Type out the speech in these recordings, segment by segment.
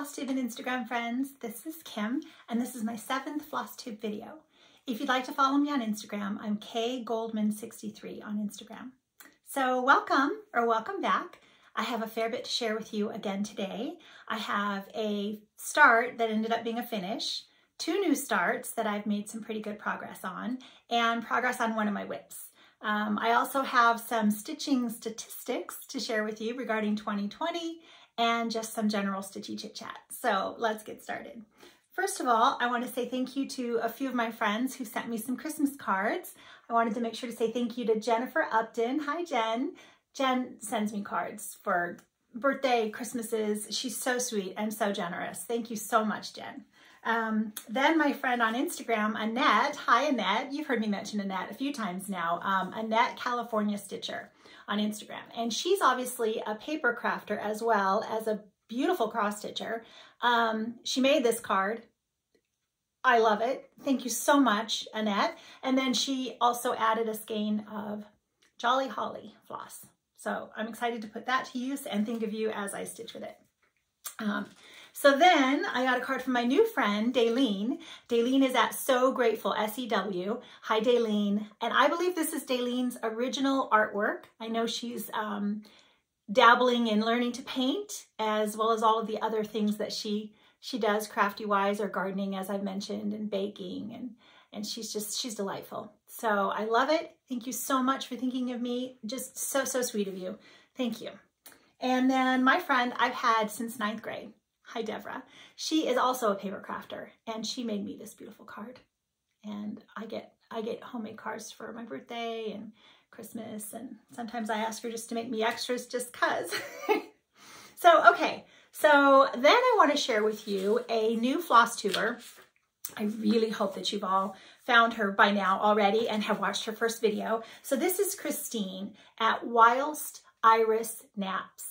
FlossTube and Instagram friends. This is Kim, and this is my seventh FlossTube video. If you'd like to follow me on Instagram, I'm kgoldman63 on Instagram. So welcome, or welcome back. I have a fair bit to share with you again today. I have a start that ended up being a finish, two new starts that I've made some pretty good progress on, and progress on one of my WIPs. Um, I also have some stitching statistics to share with you regarding 2020 and just some general stitchy chit chat. So let's get started. First of all, I want to say thank you to a few of my friends who sent me some Christmas cards. I wanted to make sure to say thank you to Jennifer Upton. Hi, Jen. Jen sends me cards for birthday, Christmases. She's so sweet and so generous. Thank you so much, Jen. Um, then my friend on Instagram, Annette, hi Annette, you've heard me mention Annette a few times now, um, Annette California Stitcher on Instagram. And she's obviously a paper crafter as well as a beautiful cross stitcher. Um, she made this card. I love it. Thank you so much, Annette. And then she also added a skein of Jolly Holly floss. So I'm excited to put that to use and think of you as I stitch with it. Um, so then I got a card from my new friend, Daleen. Daleen is at Sew Grateful, S-E-W. Hi, Daleen. And I believe this is Daleen's original artwork. I know she's um, dabbling in learning to paint as well as all of the other things that she she does crafty-wise or gardening, as I've mentioned, and baking. And, and she's just, she's delightful. So I love it. Thank you so much for thinking of me. Just so, so sweet of you. Thank you. And then my friend I've had since ninth grade. Hi, Deborah. She is also a paper crafter and she made me this beautiful card. And I get I get homemade cards for my birthday and Christmas and sometimes I ask her just to make me extras just cuz. so, okay. So then I want to share with you a new floss tuber. I really hope that you've all found her by now already and have watched her first video. So this is Christine at Whilst Iris Naps.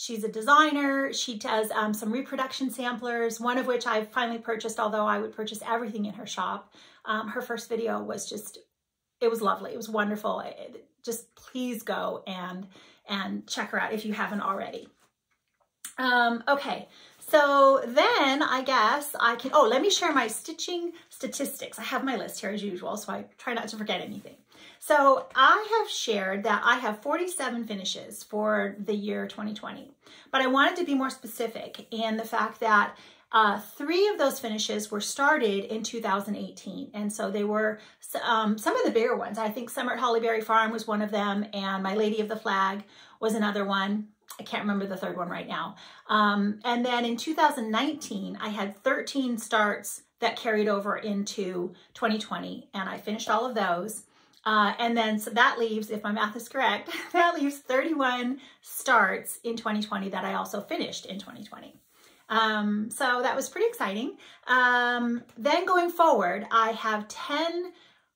She's a designer. She does um, some reproduction samplers, one of which I finally purchased, although I would purchase everything in her shop. Um, her first video was just, it was lovely. It was wonderful. It, just please go and, and check her out if you haven't already. Um, okay, so then I guess I can, oh, let me share my stitching statistics. I have my list here as usual, so I try not to forget anything. So I have shared that I have 47 finishes for the year 2020, but I wanted to be more specific in the fact that uh, three of those finishes were started in 2018. And so they were um, some of the bigger ones. I think Summer at Hollyberry Farm was one of them and My Lady of the Flag was another one. I can't remember the third one right now. Um, and then in 2019, I had 13 starts that carried over into 2020 and I finished all of those. Uh, and then so that leaves, if my math is correct, that leaves 31 starts in 2020 that I also finished in 2020. Um, so that was pretty exciting. Um, then going forward, I have 10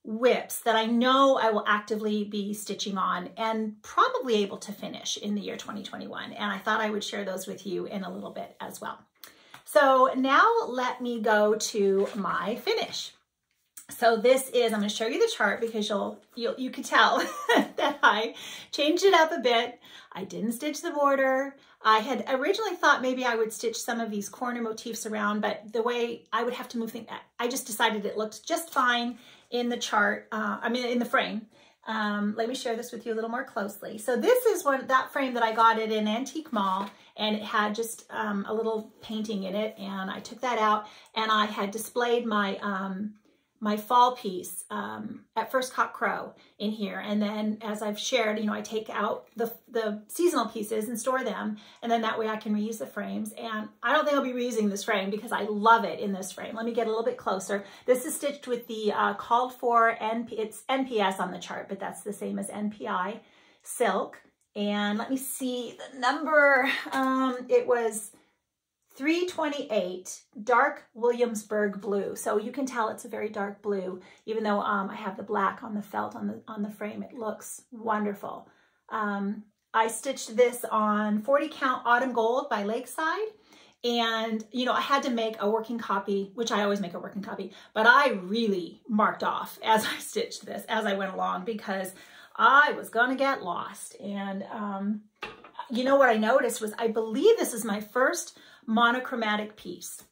WIPs that I know I will actively be stitching on and probably able to finish in the year 2021. And I thought I would share those with you in a little bit as well. So now let me go to my finish. So this is, I'm going to show you the chart because you'll, you'll you can tell that I changed it up a bit. I didn't stitch the border. I had originally thought maybe I would stitch some of these corner motifs around, but the way I would have to move things, I just decided it looked just fine in the chart, uh, I mean, in the frame. Um, let me share this with you a little more closely. So this is one that frame that I got at an antique mall and it had just um, a little painting in it and I took that out and I had displayed my um, my fall piece um, at First Cock Crow in here. And then as I've shared, you know, I take out the, the seasonal pieces and store them. And then that way I can reuse the frames. And I don't think I'll be reusing this frame because I love it in this frame. Let me get a little bit closer. This is stitched with the uh, called for, NP, it's NPS on the chart, but that's the same as NPI silk. And let me see the number. Um, it was 328 dark Williamsburg blue. So you can tell it's a very dark blue, even though um, I have the black on the felt on the, on the frame. It looks wonderful. Um, I stitched this on 40 count autumn gold by Lakeside. And, you know, I had to make a working copy, which I always make a working copy, but I really marked off as I stitched this, as I went along, because I was going to get lost. And, um, you know, what I noticed was I believe this is my first monochromatic piece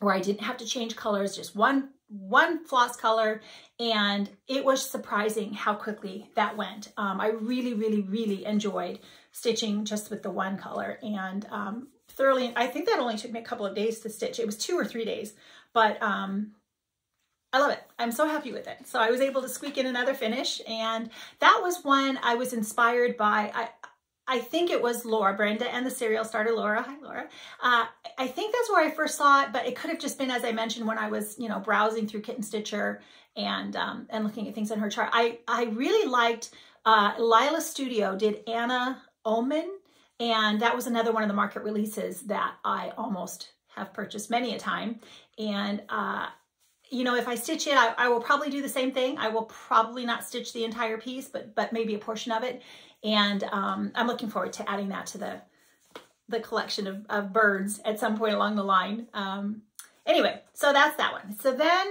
where I didn't have to change colors, just one one floss color and it was surprising how quickly that went. Um, I really, really, really enjoyed stitching just with the one color and um, thoroughly, I think that only took me a couple of days to stitch. It was two or three days, but um, I love it. I'm so happy with it. So I was able to squeak in another finish and that was one I was inspired by. I, I think it was Laura, Brenda and the serial starter, Laura. Hi, Laura. Uh, I think that's where I first saw it, but it could have just been, as I mentioned, when I was, you know, browsing through Kitten Stitcher and um, and looking at things in her chart. I, I really liked, uh, Lila Studio did Anna Oman, and that was another one of the market releases that I almost have purchased many a time. And, uh, you know, if I stitch it, I, I will probably do the same thing. I will probably not stitch the entire piece, but, but maybe a portion of it. And um, I'm looking forward to adding that to the, the collection of, of birds at some point along the line. Um, anyway, so that's that one. So then,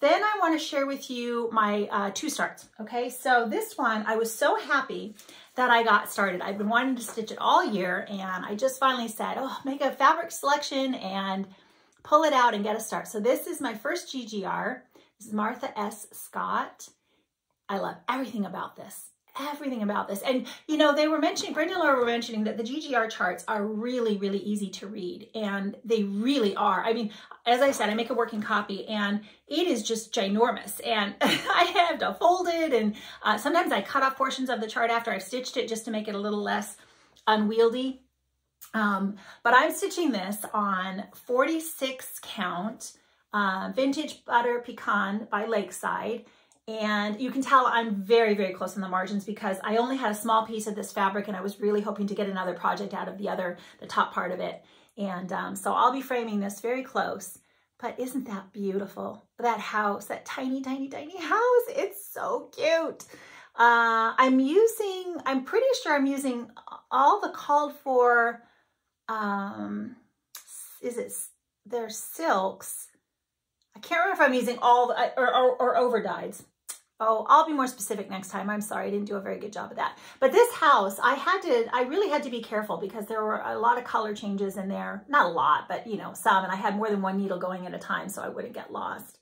then I want to share with you my uh, two starts. Okay, so this one, I was so happy that I got started. I've been wanting to stitch it all year and I just finally said, oh, make a fabric selection and pull it out and get a start. So this is my first GGR. This is Martha S. Scott. I love everything about this everything about this. And, you know, they were mentioning, Brenda Laura were mentioning that the GGR charts are really, really easy to read. And they really are. I mean, as I said, I make a working copy and it is just ginormous. And I have to fold it. And uh, sometimes I cut off portions of the chart after I've stitched it just to make it a little less unwieldy. Um, but I'm stitching this on 46 count uh, Vintage Butter Pecan by Lakeside. And you can tell I'm very, very close on the margins because I only had a small piece of this fabric and I was really hoping to get another project out of the other, the top part of it. And um, so I'll be framing this very close. But isn't that beautiful? That house, that tiny, tiny, tiny house. It's so cute. Uh, I'm using, I'm pretty sure I'm using all the called for, um, is it, their silks. I can't remember if I'm using all the, or, or, or over dyes. Oh, I'll be more specific next time. I'm sorry, I didn't do a very good job of that. But this house, I had to, I really had to be careful because there were a lot of color changes in there. Not a lot, but you know, some. And I had more than one needle going at a time so I wouldn't get lost.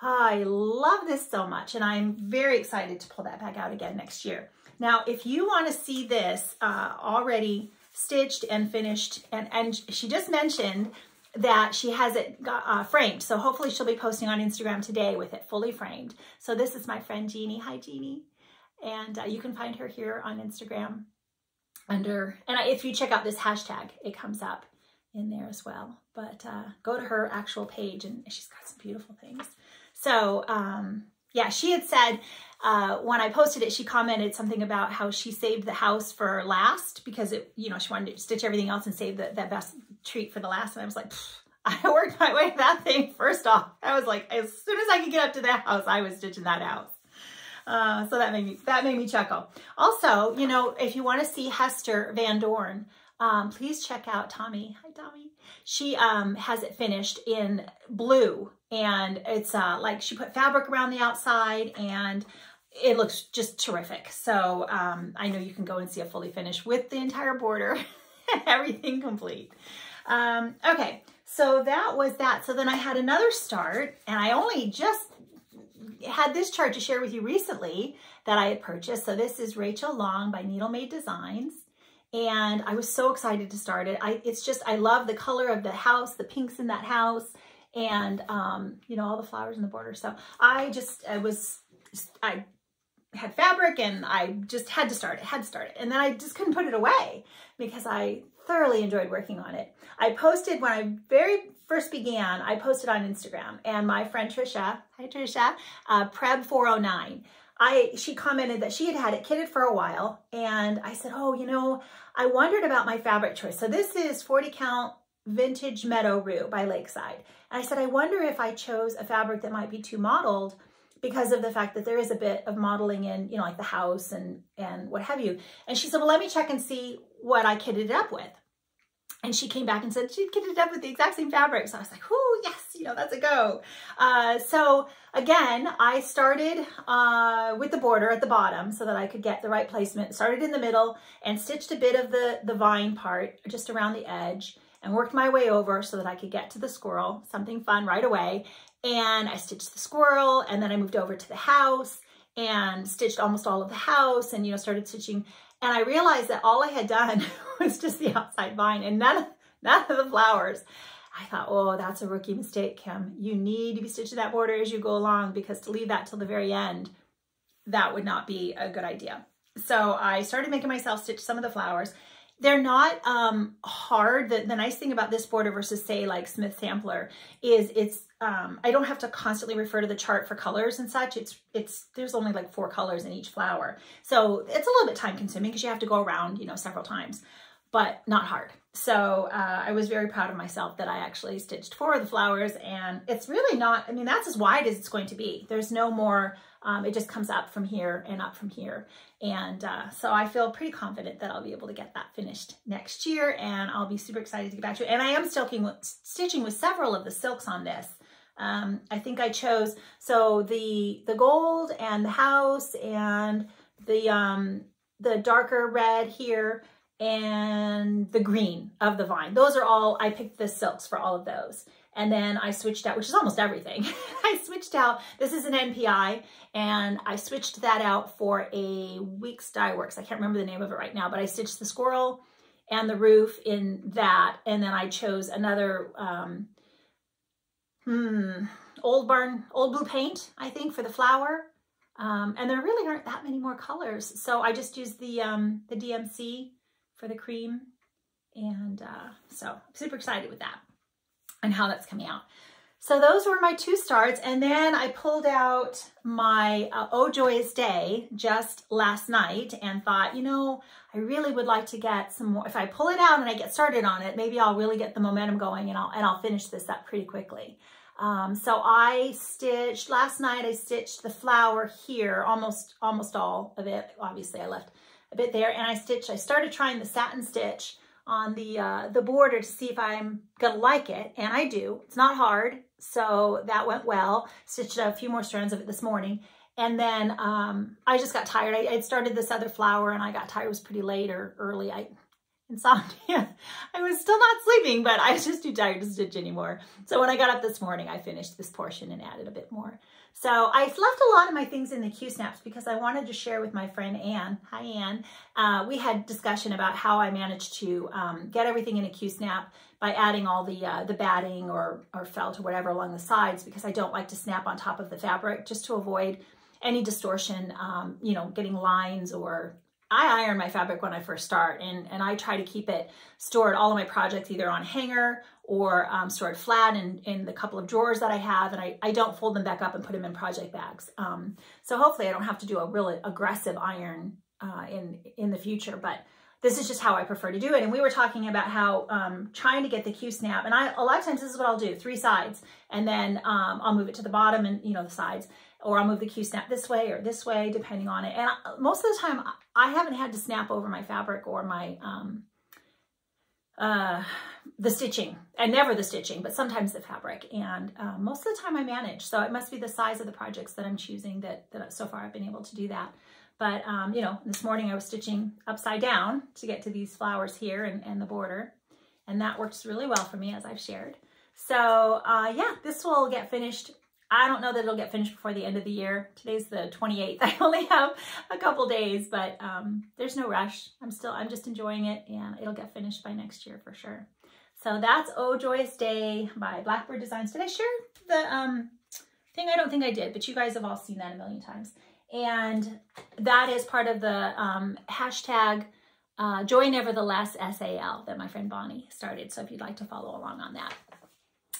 I love this so much and I'm very excited to pull that back out again next year. Now, if you want to see this uh, already stitched and finished, and, and she just mentioned that she has it uh, framed. So hopefully she'll be posting on Instagram today with it fully framed. So this is my friend Jeannie. Hi, Jeannie. And uh, you can find her here on Instagram under, and if you check out this hashtag, it comes up in there as well. But uh, go to her actual page and she's got some beautiful things. So um, yeah, she had said uh, when I posted it, she commented something about how she saved the house for last because it, you know, she wanted to stitch everything else and save the, that best treat for the last. And I was like, I worked my way that thing first off. I was like, as soon as I could get up to that house, I was stitching that house. Uh, so that made me that made me chuckle. Also, you know, if you want to see Hester Van Dorn, um, please check out Tommy. Hi, Tommy. She um, has it finished in blue, and it's uh, like she put fabric around the outside, and it looks just terrific. So um, I know you can go and see a fully finished with the entire border, everything complete. Um, okay, so that was that. So then I had another start and I only just had this chart to share with you recently that I had purchased. So this is Rachel Long by Needle Made Designs. And I was so excited to start it. I, it's just, I love the color of the house, the pinks in that house, and, um, you know, all the flowers in the border. So I just, I was, I had fabric and I just had to start it, had to start it. And then I just couldn't put it away because I thoroughly enjoyed working on it. I posted when I very first began, I posted on Instagram and my friend Trisha, hi Trisha, uh, Preb409, I, she commented that she had had it kitted for a while and I said, oh, you know, I wondered about my fabric choice. So this is 40 count vintage Meadow Rue by Lakeside. And I said, I wonder if I chose a fabric that might be too modeled because of the fact that there is a bit of modeling in, you know, like the house and, and what have you. And she said, well, let me check and see what I kitted it up with. And she came back and said she'd kitted it up with the exact same fabric. So I was like, oh, yes, you know, that's a go. Uh, so again, I started uh, with the border at the bottom so that I could get the right placement. Started in the middle and stitched a bit of the, the vine part just around the edge and worked my way over so that I could get to the squirrel, something fun right away. And I stitched the squirrel and then I moved over to the house and stitched almost all of the house and, you know, started stitching. And I realized that all I had done was just the outside vine and none of, none of the flowers. I thought, oh, that's a rookie mistake, Kim. You need to be stitching that border as you go along because to leave that till the very end, that would not be a good idea. So I started making myself stitch some of the flowers. They're not um, hard. The, the nice thing about this border versus say like Smith Sampler is it's, um, I don't have to constantly refer to the chart for colors and such. It's, it's, there's only like four colors in each flower. So it's a little bit time consuming because you have to go around, you know, several times, but not hard. So uh, I was very proud of myself that I actually stitched four of the flowers and it's really not, I mean, that's as wide as it's going to be. There's no more, um, it just comes up from here and up from here. And uh, so I feel pretty confident that I'll be able to get that finished next year and I'll be super excited to get back to it. And I am stitching with, stitching with several of the silks on this. Um, I think I chose, so the, the gold and the house and the, um, the darker red here, and the green of the vine. Those are all, I picked the silks for all of those. And then I switched out, which is almost everything. I switched out, this is an NPI, and I switched that out for a Weeks Dye Works. I can't remember the name of it right now, but I stitched the squirrel and the roof in that. And then I chose another, um, hmm, Old Barn, Old Blue Paint, I think, for the flower. Um, and there really aren't that many more colors. So I just used the, um, the DMC for the cream. And uh, so super excited with that and how that's coming out. So those were my two starts. And then I pulled out my uh, Oh Joyous Day just last night and thought, you know, I really would like to get some more. If I pull it out and I get started on it, maybe I'll really get the momentum going and I'll, and I'll finish this up pretty quickly. Um, so I stitched, last night I stitched the flower here, almost, almost all of it. Obviously I left a bit there and I stitched, I started trying the satin stitch on the, uh, the border to see if I'm gonna like it, and I do. It's not hard, so that went well. Stitched a few more strands of it this morning. And then um, I just got tired. I had started this other flower and I got tired. It was pretty late or early. I insomnia. I was still not sleeping, but I was just too tired to stitch anymore. So when I got up this morning, I finished this portion and added a bit more. So I left a lot of my things in the Q-snaps because I wanted to share with my friend Anne. Hi, Anne. Uh, we had discussion about how I managed to um, get everything in a Q-snap by adding all the uh, the batting or, or felt or whatever along the sides because I don't like to snap on top of the fabric just to avoid any distortion, um, you know, getting lines or I iron my fabric when I first start and, and I try to keep it stored, all of my projects either on hanger or um, stored flat in, in the couple of drawers that I have and I, I don't fold them back up and put them in project bags. Um, so hopefully I don't have to do a really aggressive iron uh, in, in the future, but this is just how I prefer to do it. And we were talking about how um, trying to get the Q-snap, and I a lot of times this is what I'll do, three sides, and then um, I'll move it to the bottom and, you know, the sides or I'll move the Q-snap this way or this way, depending on it. And most of the time, I haven't had to snap over my fabric or my, um, uh, the stitching, and never the stitching, but sometimes the fabric. And uh, most of the time I manage. So it must be the size of the projects that I'm choosing that, that so far I've been able to do that. But, um, you know, this morning I was stitching upside down to get to these flowers here and, and the border. And that works really well for me, as I've shared. So, uh, yeah, this will get finished I don't know that it'll get finished before the end of the year. Today's the 28th. I only have a couple days, but um, there's no rush. I'm still, I'm just enjoying it and it'll get finished by next year for sure. So that's Oh Joyous Day by Blackbird Designs. Did I share the um, thing? I don't think I did, but you guys have all seen that a million times. And that is part of the um, hashtag uh, Joy Nevertheless SAL that my friend Bonnie started. So if you'd like to follow along on that.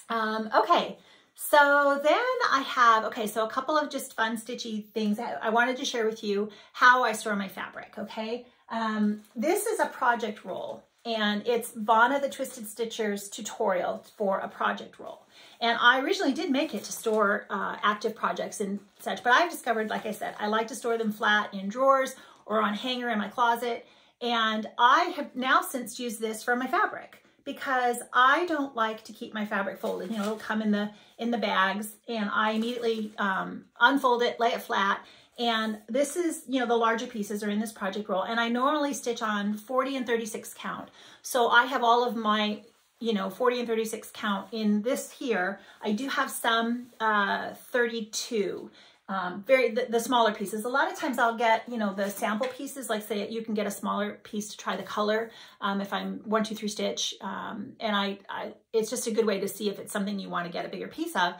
Um, okay, so then I have, okay, so a couple of just fun stitchy things. I wanted to share with you how I store my fabric, okay? Um, this is a project roll and it's Vonna the Twisted Stitchers tutorial for a project roll. And I originally did make it to store uh, active projects and such, but I've discovered, like I said, I like to store them flat in drawers or on hanger in my closet. And I have now since used this for my fabric because I don't like to keep my fabric folded. You know, it'll come in the in the bags and I immediately um, unfold it, lay it flat. And this is, you know, the larger pieces are in this project roll. And I normally stitch on 40 and 36 count. So I have all of my you know, 40 and 36 count in this here. I do have some uh, 32 um, very the, the, smaller pieces. A lot of times I'll get, you know, the sample pieces, like say you can get a smaller piece to try the color um, if I'm one, two, three stitch. Um, and I, I, it's just a good way to see if it's something you want to get a bigger piece of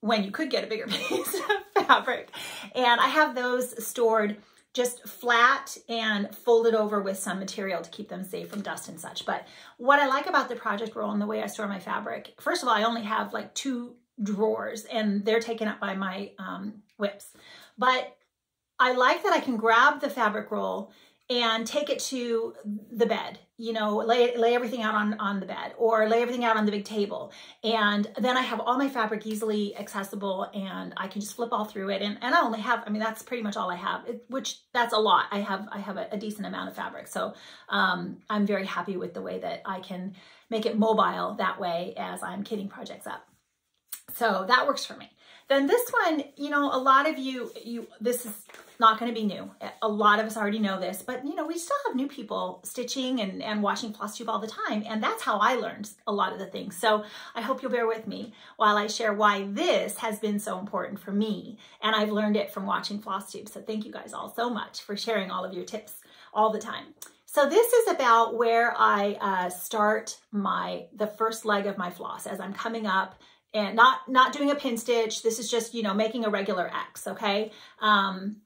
when you could get a bigger piece of fabric. And I have those stored just flat and folded over with some material to keep them safe from dust and such. But what I like about the project roll and the way I store my fabric, first of all, I only have like two drawers and they're taken up by my um, WIPs. But I like that I can grab the fabric roll and take it to the bed, you know, lay, lay everything out on, on the bed or lay everything out on the big table. And then I have all my fabric easily accessible and I can just flip all through it. And, and I only have, I mean, that's pretty much all I have, which that's a lot. I have, I have a, a decent amount of fabric. So um, I'm very happy with the way that I can make it mobile that way as I'm kitting projects up. So that works for me. Then this one, you know, a lot of you, you this is not going to be new. A lot of us already know this, but you know, we still have new people stitching and, and watching floss tube all the time. And that's how I learned a lot of the things. So I hope you'll bear with me while I share why this has been so important for me. And I've learned it from watching floss tube. So thank you guys all so much for sharing all of your tips all the time. So this is about where I uh, start my, the first leg of my floss as I'm coming up and not, not doing a pin stitch. This is just, you know, making a regular X, okay? Um,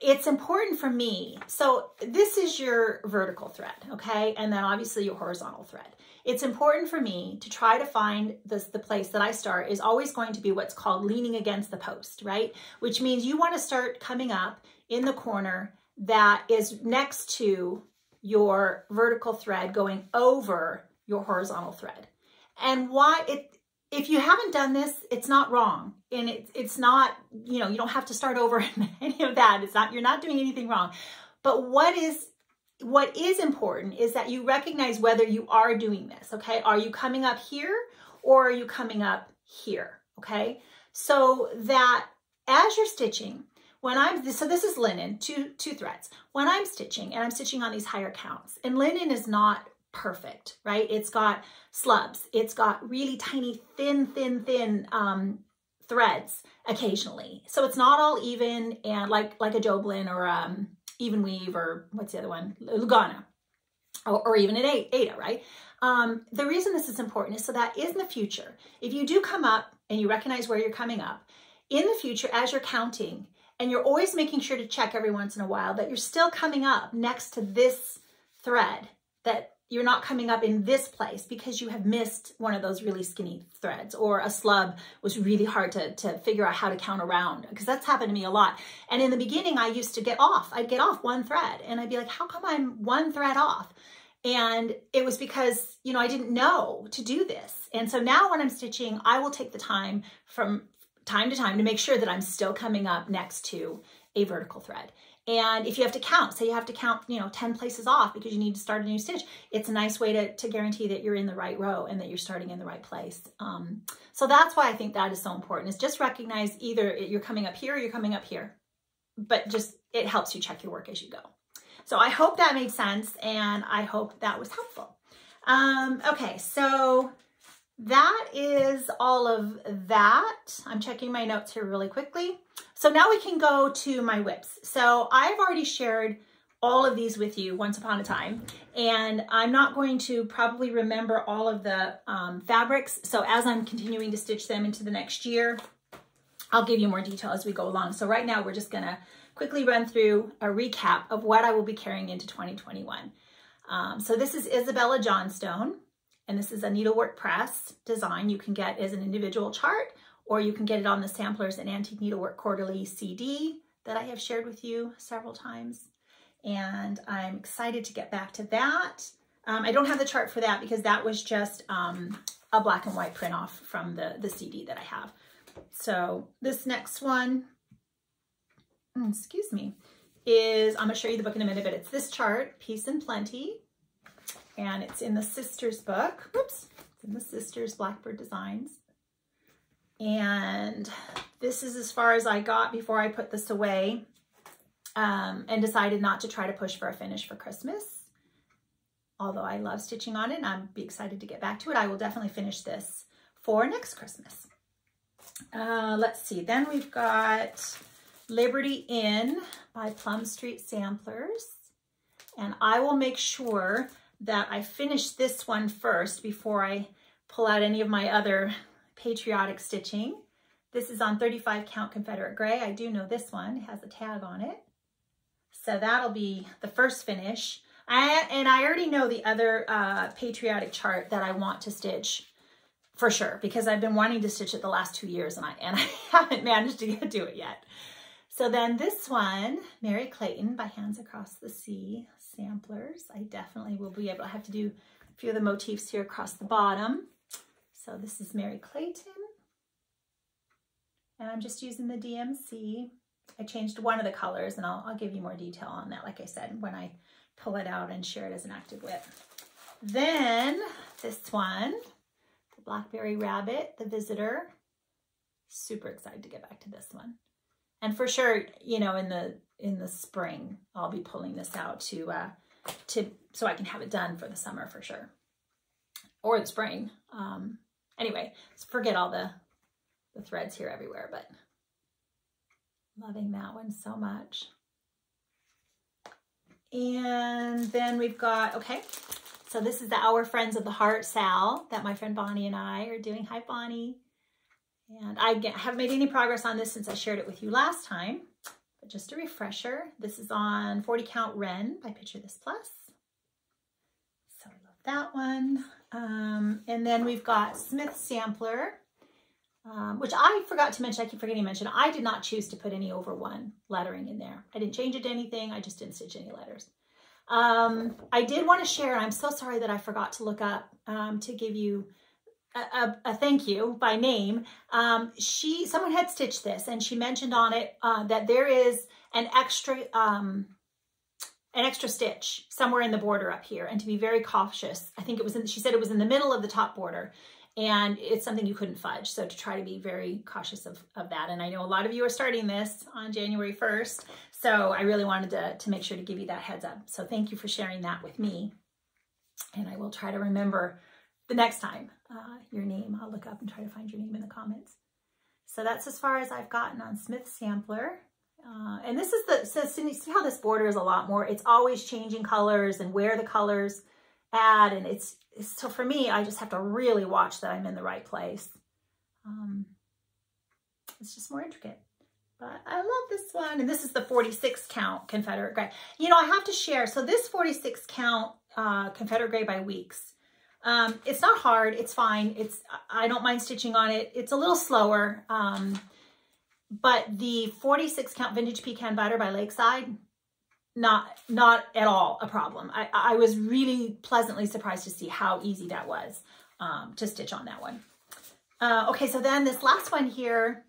it's important for me. So this is your vertical thread, okay? And then obviously your horizontal thread. It's important for me to try to find this, the place that I start is always going to be what's called leaning against the post, right? Which means you want to start coming up in the corner that is next to your vertical thread going over your horizontal thread. And why it if you haven't done this, it's not wrong. And it's, it's not, you know, you don't have to start over any of that. It's not, you're not doing anything wrong. But what is, what is important is that you recognize whether you are doing this, okay? Are you coming up here or are you coming up here, okay? So that as you're stitching, when I'm, so this is linen, two, two threads. When I'm stitching and I'm stitching on these higher counts, and linen is not perfect, right? It's got slubs. It's got really tiny, thin, thin, thin um, threads occasionally. So it's not all even and like, like a Jobelan or um, even weave or what's the other one? Lugana or, or even an Aida, right? Um, the reason this is important is so that in the future, if you do come up and you recognize where you're coming up, in the future, as you're counting, and you're always making sure to check every once in a while that you're still coming up next to this thread that you're not coming up in this place because you have missed one of those really skinny threads or a slub was really hard to, to figure out how to count around because that's happened to me a lot. And in the beginning, I used to get off. I'd get off one thread and I'd be like, how come I'm one thread off? And it was because, you know, I didn't know to do this. And so now when I'm stitching, I will take the time from time to time to make sure that I'm still coming up next to a vertical thread. And if you have to count, say you have to count, you know, 10 places off because you need to start a new stitch, it's a nice way to, to guarantee that you're in the right row and that you're starting in the right place. Um, so that's why I think that is so important is just recognize either you're coming up here or you're coming up here, but just it helps you check your work as you go. So I hope that made sense and I hope that was helpful. Um, okay, so that is all of that. I'm checking my notes here really quickly. So now we can go to my WIPs. So I've already shared all of these with you once upon a time, and I'm not going to probably remember all of the um, fabrics. So as I'm continuing to stitch them into the next year, I'll give you more detail as we go along. So right now we're just gonna quickly run through a recap of what I will be carrying into 2021. Um, so this is Isabella Johnstone and this is a needlework press design you can get as an individual chart or you can get it on the Samplers and Antique Needlework Quarterly CD that I have shared with you several times. And I'm excited to get back to that. Um, I don't have the chart for that because that was just um, a black and white print off from the, the CD that I have. So this next one, mm, excuse me, is, I'm gonna show you the book in a minute, but it's this chart, Peace and Plenty and it's in the Sisters book. Whoops, it's in the Sisters Blackbird Designs. And this is as far as I got before I put this away um, and decided not to try to push for a finish for Christmas. although I love stitching on it and I'm be excited to get back to it. I will definitely finish this for next Christmas. Uh, let's see, then we've got Liberty Inn by Plum Street Samplers. And I will make sure that I finish this one first before I pull out any of my other patriotic stitching. This is on 35 count Confederate gray. I do know this one it has a tag on it. So that'll be the first finish. I, and I already know the other uh, patriotic chart that I want to stitch for sure because I've been wanting to stitch it the last two years and I, and I haven't managed to get to it yet. So then this one, Mary Clayton by Hands Across the Sea samplers. I definitely will be able to have to do a few of the motifs here across the bottom. So this is Mary Clayton. And I'm just using the DMC. I changed one of the colors and I'll, I'll give you more detail on that, like I said, when I pull it out and share it as an active WIP. Then this one, the Blackberry Rabbit, the Visitor. Super excited to get back to this one. And for sure, you know, in the in the spring, I'll be pulling this out to uh, to so I can have it done for the summer for sure, or the spring. Um, anyway, forget all the the threads here everywhere, but loving that one so much. And then we've got, okay, so this is the Our Friends of the Heart Sal that my friend Bonnie and I are doing. Hi, Bonnie. And I haven't made any progress on this since I shared it with you last time. But just a refresher, this is on 40 Count Wren by Picture This Plus. That one. Um, and then we've got Smith Sampler, um, which I forgot to mention, I keep forgetting to mention, I did not choose to put any over one lettering in there. I didn't change it to anything, I just didn't stitch any letters. Um, I did want to share, and I'm so sorry that I forgot to look up um, to give you a, a, a, thank you by name. Um, she, someone had stitched this, and she mentioned on it uh, that there is an extra, um, an extra stitch somewhere in the border up here, and to be very cautious. I think it was in, she said it was in the middle of the top border, and it's something you couldn't fudge. So to try to be very cautious of, of that. And I know a lot of you are starting this on January 1st. So I really wanted to, to make sure to give you that heads up. So thank you for sharing that with me. And I will try to remember the next time uh, your name. I'll look up and try to find your name in the comments. So that's as far as I've gotten on Smith Sampler. Uh, and this is the, so see how this border is a lot more, it's always changing colors and where the colors add. And it's, so for me, I just have to really watch that I'm in the right place. Um, it's just more intricate. But I love this one. And this is the 46 count Confederate Gray. You know, I have to share. So this 46 count uh, Confederate Gray by Weeks. Um, it's not hard. It's fine. It's I don't mind stitching on it. It's a little slower. Um, but the 46 count Vintage Pecan Butter by Lakeside, not not at all a problem. I, I was really pleasantly surprised to see how easy that was um, to stitch on that one. Uh, okay, so then this last one here,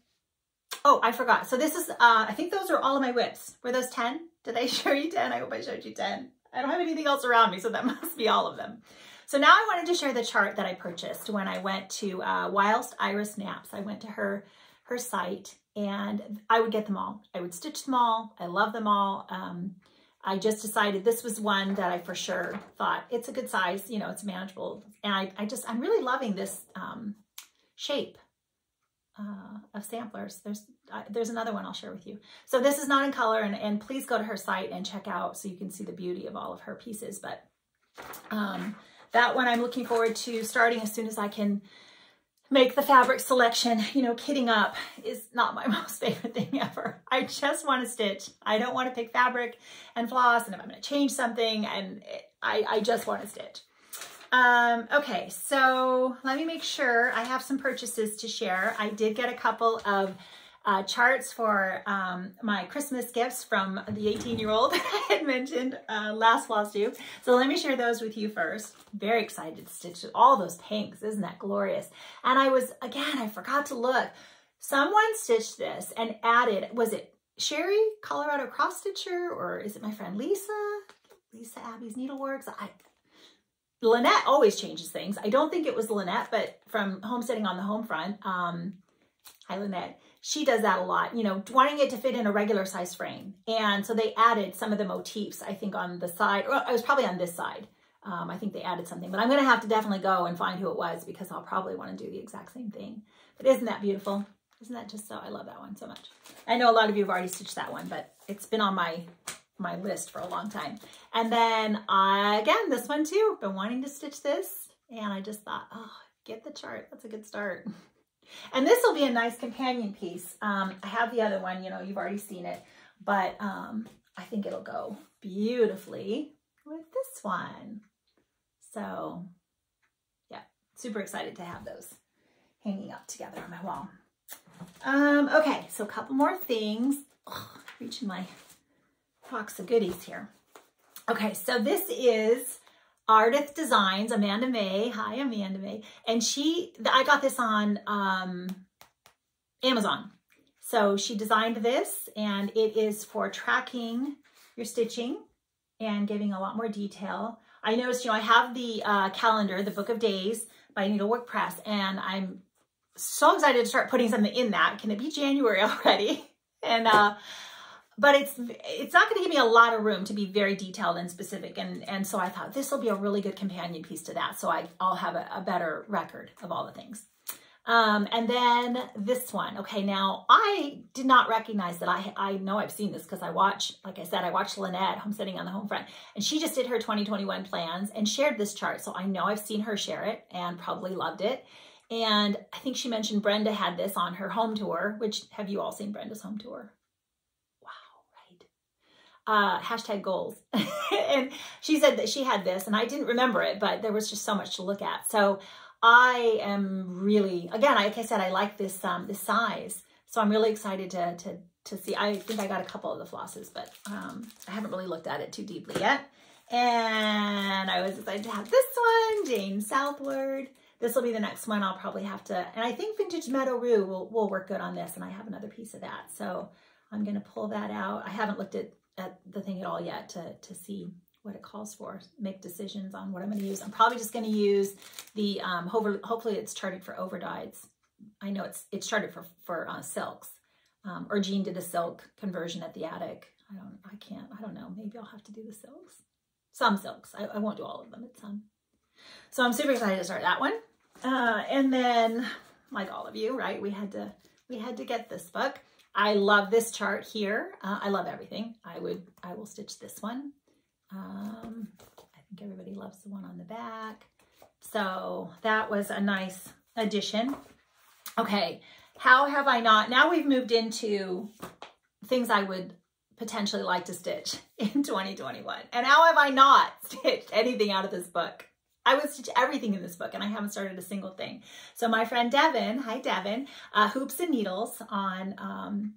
oh, I forgot. So this is, uh, I think those are all of my WIPs. Were those 10? Did I show you 10? I hope I showed you 10. I don't have anything else around me, so that must be all of them. So now I wanted to share the chart that I purchased when I went to uh, Whilst Iris Naps. I went to her, her site and I would get them all. I would stitch them all. I love them all. Um, I just decided this was one that I for sure thought it's a good size, you know, it's manageable. And I, I just, I'm really loving this um, shape uh, of samplers. There's uh, there's another one I'll share with you. So this is not in color and, and please go to her site and check out so you can see the beauty of all of her pieces. But um, that one I'm looking forward to starting as soon as I can make the fabric selection. You know, kidding up is not my most favorite thing ever. I just want to stitch. I don't want to pick fabric and floss and if I'm going to change something and it, I, I just want to stitch. Um, okay, so let me make sure I have some purchases to share. I did get a couple of uh, charts for um, my Christmas gifts from the 18-year-old I had mentioned uh, last Tube. So let me share those with you first. Very excited to stitch all those pinks. Isn't that glorious? And I was, again, I forgot to look. Someone stitched this and added, was it Sherry, Colorado Cross Stitcher, or is it my friend Lisa? Lisa Abby's Needleworks? I, Lynette always changes things. I don't think it was Lynette, but from Homesteading on the Home Front, um, hi Lynette, she does that a lot, you know, wanting it to fit in a regular size frame. And so they added some of the motifs, I think on the side, or it was probably on this side Um, I think they added something, but I'm going to have to definitely go and find who it was because I'll probably want to do the exact same thing. But isn't that beautiful? Isn't that just so, I love that one so much. I know a lot of you have already stitched that one, but it's been on my my list for a long time. And then uh, again, this one too, been wanting to stitch this. And I just thought, oh, get the chart. That's a good start. And this will be a nice companion piece. Um, I have the other one, you know, you've already seen it, but um, I think it'll go beautifully with this one. So yeah, super excited to have those hanging up together on my wall. Um, okay, so a couple more things. Reaching my box of goodies here. Okay, so this is Ardith Designs, Amanda May. Hi, Amanda May. And she, I got this on um, Amazon. So she designed this and it is for tracking your stitching and giving a lot more detail. I noticed, you know, I have the uh, calendar, the Book of Days by Needlework Press, and I'm so excited to start putting something in that. Can it be January already? And uh, but it's it's not going to give me a lot of room to be very detailed and specific. And, and so I thought this will be a really good companion piece to that. So I, I'll have a, a better record of all the things. Um, and then this one. Okay, now I did not recognize that. I I know I've seen this because I watch, like I said, I watched Lynette Homesteading on the Home Front, and she just did her 2021 plans and shared this chart. So I know I've seen her share it and probably loved it. And I think she mentioned Brenda had this on her home tour, which have you all seen Brenda's home tour? Uh, hashtag goals. and she said that she had this and I didn't remember it, but there was just so much to look at. So I am really, again, like I said, I like this, um, this size. So I'm really excited to, to, to see, I think I got a couple of the flosses, but um, I haven't really looked at it too deeply yet. And I was excited to have this one, Jane Southward. This will be the next one I'll probably have to, and I think Vintage Meadow Rue will, will work good on this, and I have another piece of that. So I'm going to pull that out. I haven't looked at at the thing at all yet to, to see what it calls for, make decisions on what I'm going to use. I'm probably just going to use the, um, hopefully it's charted for overdyes. I know it's it's charted for, for uh, silks. Um, or Jean did a silk conversion at the attic. I don't, I can't, I don't know. Maybe I'll have to do the silks. Some silks. I, I won't do all of them. It's some. So I'm super excited to start that one. Uh, and then, like all of you, right, we had to, we had to get this book. I love this chart here. Uh, I love everything. I would, I will stitch this one. Um, I think everybody loves the one on the back. So that was a nice addition. Okay, how have I not, now we've moved into things I would potentially like to stitch in 2021. And how have I not stitched anything out of this book? I would stitch everything in this book and I haven't started a single thing. So my friend Devin, hi Devin, uh, Hoops and Needles on um,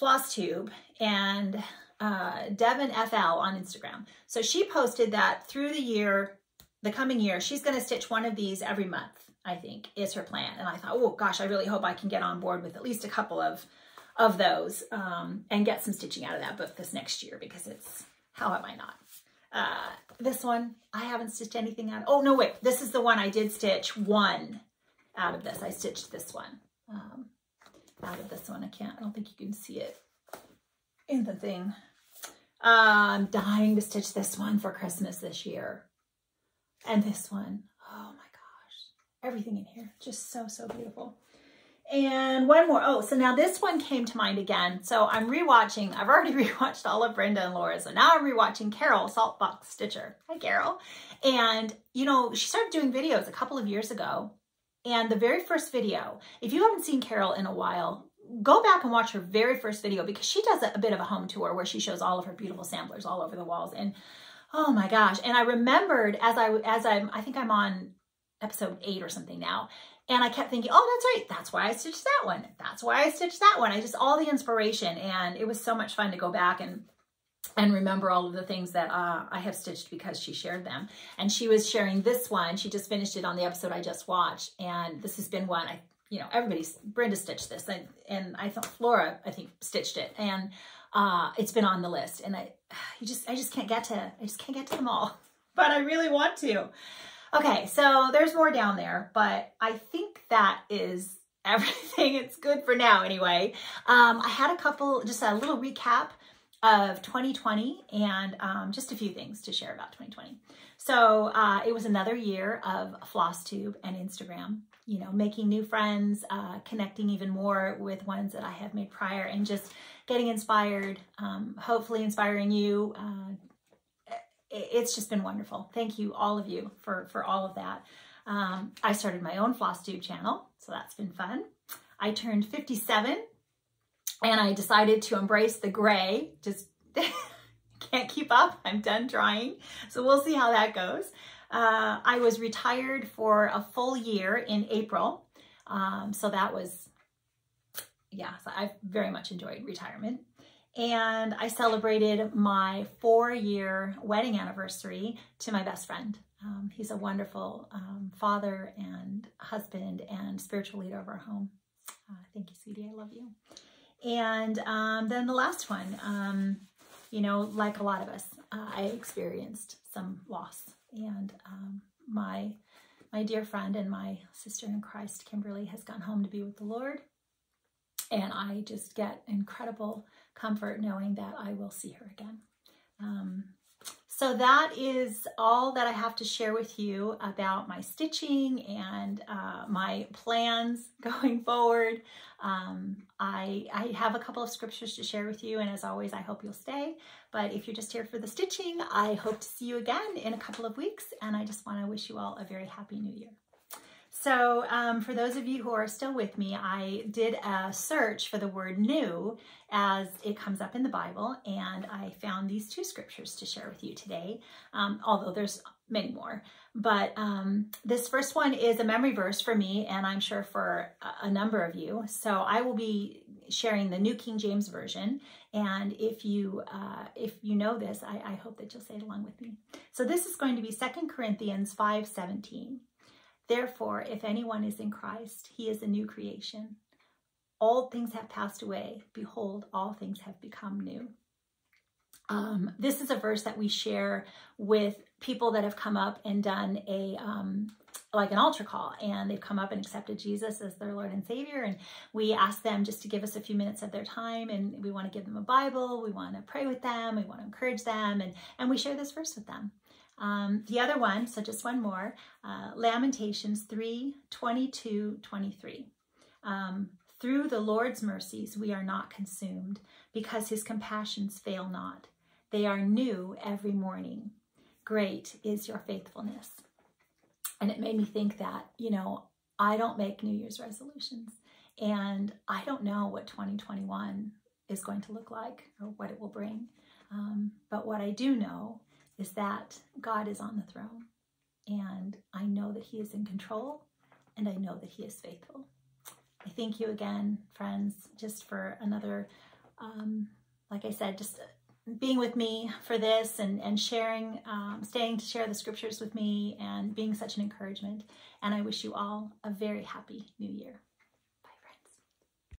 FlossTube and uh, Devin FL on Instagram. So she posted that through the year, the coming year, she's going to stitch one of these every month, I think is her plan. And I thought, oh gosh, I really hope I can get on board with at least a couple of, of those um, and get some stitching out of that book this next year because it's, how am I not? Uh, this one, I haven't stitched anything out. Oh, no, wait. This is the one I did stitch one out of this. I stitched this one um, out of this one. I can't, I don't think you can see it in the thing. Uh, I'm dying to stitch this one for Christmas this year. And this one. Oh my gosh. Everything in here. Just so, so beautiful. And one more. Oh, so now this one came to mind again. So I'm rewatching. I've already rewatched all of Brenda and Laura. So now I'm rewatching Carol Saltbox Stitcher. Hi, Carol. And, you know, she started doing videos a couple of years ago. And the very first video, if you haven't seen Carol in a while, go back and watch her very first video because she does a, a bit of a home tour where she shows all of her beautiful samplers all over the walls. And oh my gosh. And I remembered as I, as I'm, I think I'm on episode eight or something now. And I kept thinking, oh, that's right. That's why I stitched that one. That's why I stitched that one. I just, all the inspiration. And it was so much fun to go back and and remember all of the things that uh, I have stitched because she shared them. And she was sharing this one. She just finished it on the episode I just watched. And this has been one, I, you know, everybody's, Brenda stitched this. And, and I thought Flora, I think, stitched it. And uh, it's been on the list. And I, you just, I just can't get to, I just can't get to them all. But I really want to. Okay, so there's more down there, but I think that is everything. It's good for now anyway. Um, I had a couple, just a little recap of 2020 and um, just a few things to share about 2020. So uh, it was another year of FlossTube and Instagram, you know, making new friends, uh, connecting even more with ones that I have made prior and just getting inspired, um, hopefully inspiring you. Uh, it's just been wonderful. Thank you, all of you, for, for all of that. Um, I started my own FlossTube channel, so that's been fun. I turned 57 and I decided to embrace the gray, just can't keep up. I'm done trying. So we'll see how that goes. Uh, I was retired for a full year in April. Um, so that was, yeah, so I very much enjoyed retirement. And I celebrated my four year wedding anniversary to my best friend. Um, he's a wonderful um, father and husband and spiritual leader of our home. Uh, thank you, sweetie. I love you. And um, then the last one, um, you know, like a lot of us, uh, I experienced some loss. And um, my my dear friend and my sister in Christ, Kimberly, has gone home to be with the Lord. And I just get incredible comfort knowing that I will see her again. Um, so that is all that I have to share with you about my stitching and uh, my plans going forward. Um, I, I have a couple of scriptures to share with you, and as always, I hope you'll stay. But if you're just here for the stitching, I hope to see you again in a couple of weeks, and I just want to wish you all a very happy new year. So um, for those of you who are still with me, I did a search for the word new as it comes up in the Bible, and I found these two scriptures to share with you today, um, although there's many more. But um, this first one is a memory verse for me, and I'm sure for a number of you. So I will be sharing the New King James Version, and if you uh, if you know this, I, I hope that you'll say it along with me. So this is going to be Second Corinthians 5, 17. Therefore, if anyone is in Christ, he is a new creation. All things have passed away. Behold, all things have become new. Um, this is a verse that we share with people that have come up and done a um, like an altar call and they've come up and accepted Jesus as their Lord and Savior and we ask them just to give us a few minutes of their time and we want to give them a Bible, we want to pray with them, we want to encourage them and and we share this verse with them. Um, the other one, so just one more, uh, Lamentations 3, 22, 23. Um, through the Lord's mercies we are not consumed, because his compassions fail not. They are new every morning. Great is your faithfulness. And it made me think that, you know, I don't make New Year's resolutions, and I don't know what 2021 is going to look like or what it will bring. Um, but what I do know is that God is on the throne and I know that he is in control and I know that he is faithful. I thank you again, friends, just for another, um, like I said, just being with me for this and, and sharing, um, staying to share the scriptures with me and being such an encouragement. And I wish you all a very happy new year.